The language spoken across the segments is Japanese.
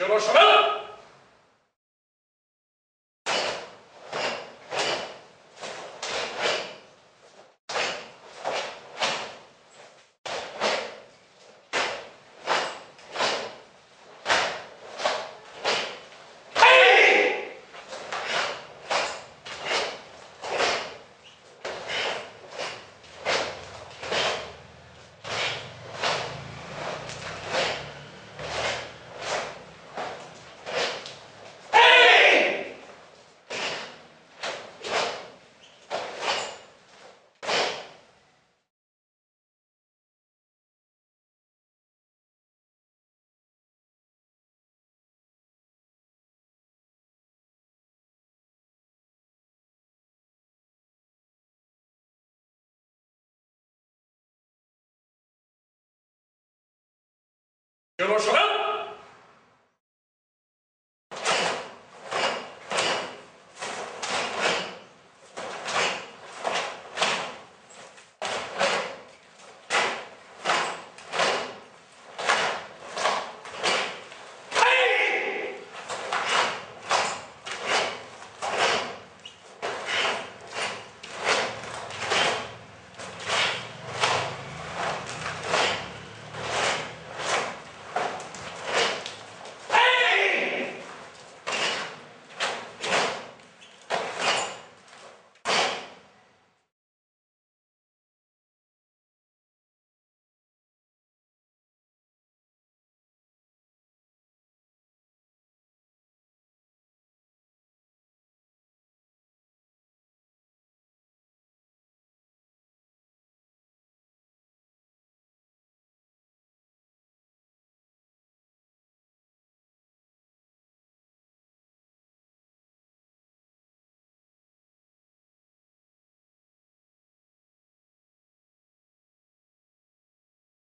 よろしくなよろ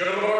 し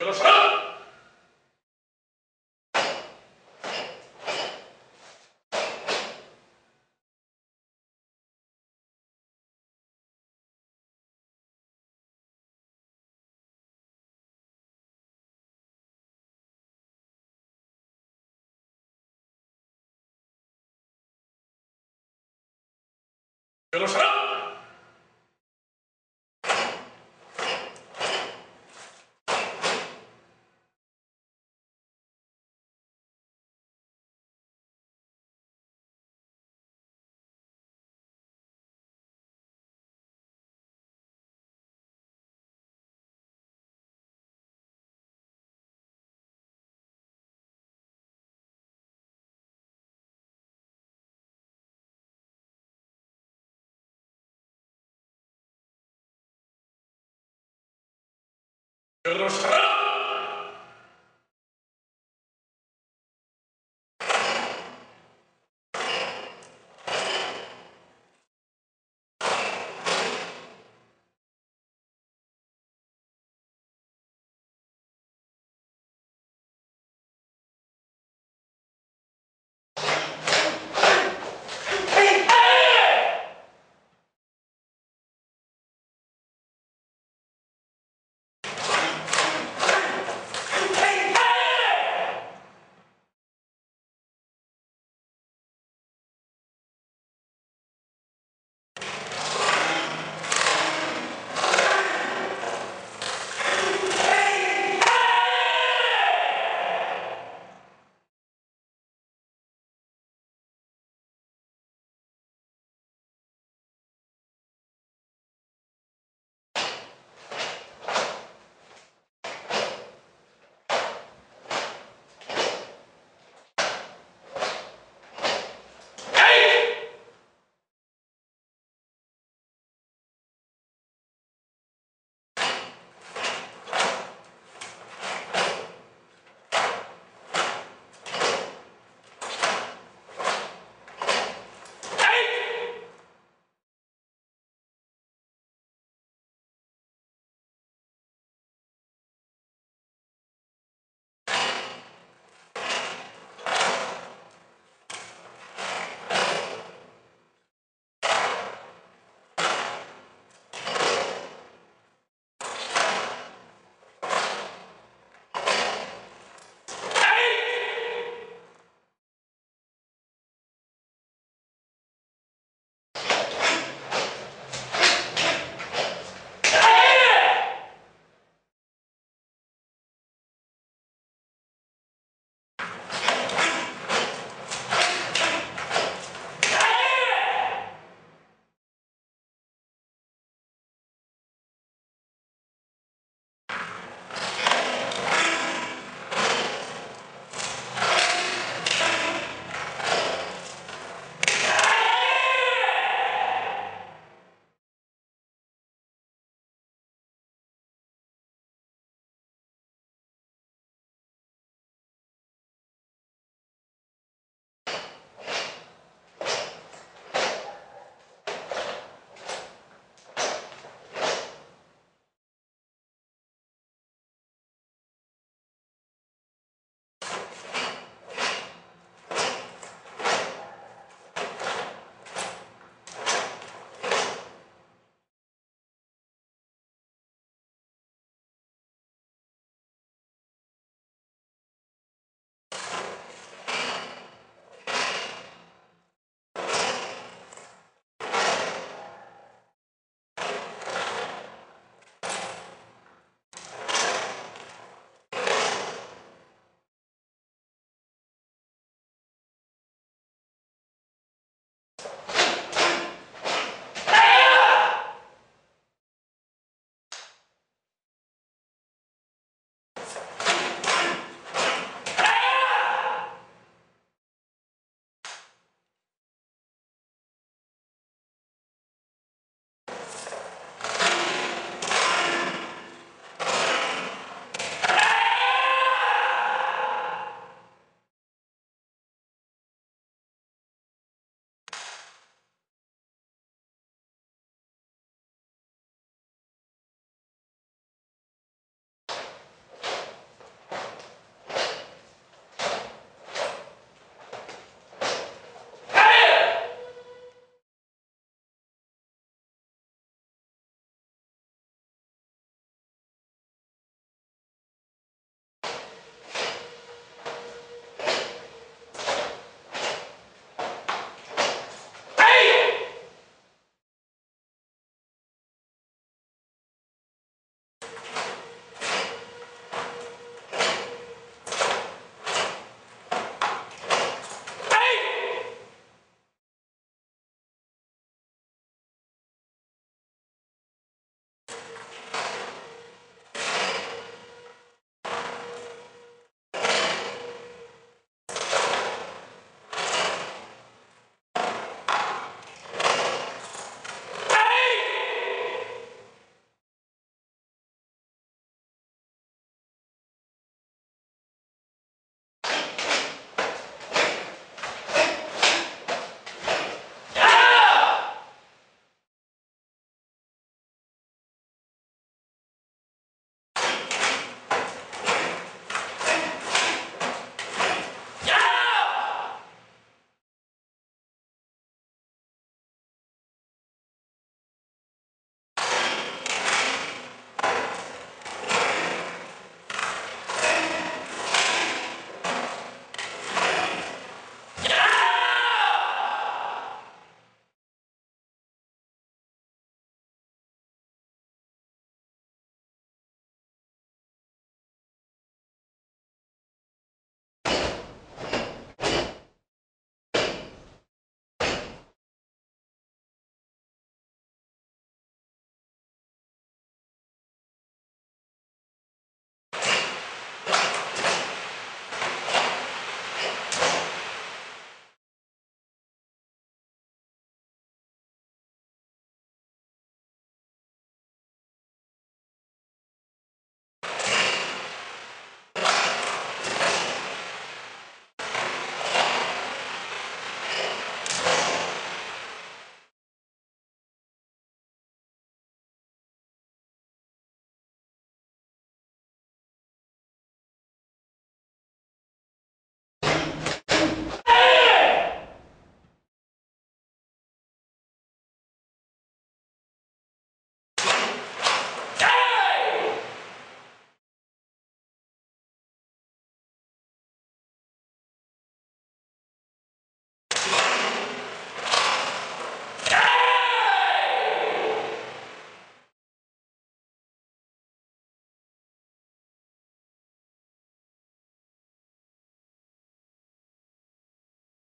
よろしくなよろしく Хорошо.